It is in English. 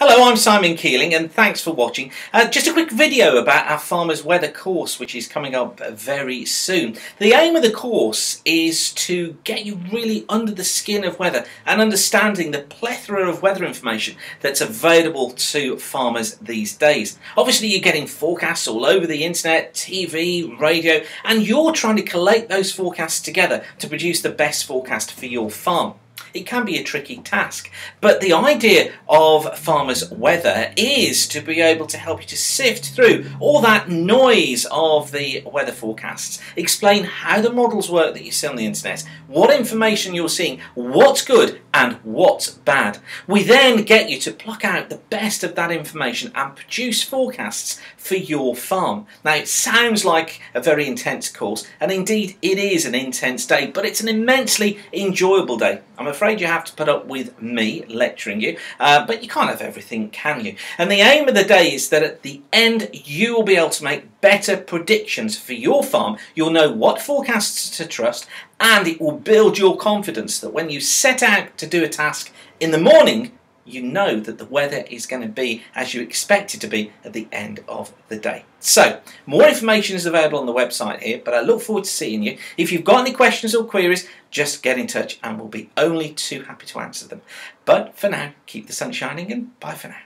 Hello, I'm Simon Keeling and thanks for watching. Uh, just a quick video about our Farmers Weather course which is coming up very soon. The aim of the course is to get you really under the skin of weather and understanding the plethora of weather information that's available to farmers these days. Obviously you're getting forecasts all over the internet, TV, radio and you're trying to collate those forecasts together to produce the best forecast for your farm it can be a tricky task. But the idea of farmers' weather is to be able to help you to sift through all that noise of the weather forecasts, explain how the models work that you see on the internet, what information you're seeing, what's good and what's bad. We then get you to pluck out the best of that information and produce forecasts for your farm. Now, it sounds like a very intense course, and indeed it is an intense day, but it's an immensely enjoyable day. I'm afraid you have to put up with me lecturing you, uh, but you can't have everything, can you? And the aim of the day is that at the end you will be able to make better predictions for your farm. You'll know what forecasts to trust, and it will build your confidence that when you set out to do a task in the morning, you know that the weather is going to be as you expect it to be at the end of the day. So, more information is available on the website here, but I look forward to seeing you. If you've got any questions or queries, just get in touch and we'll be only too happy to answer them. But for now, keep the sun shining and bye for now.